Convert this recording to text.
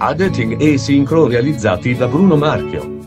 editing e sincro realizzati da Bruno Marchio.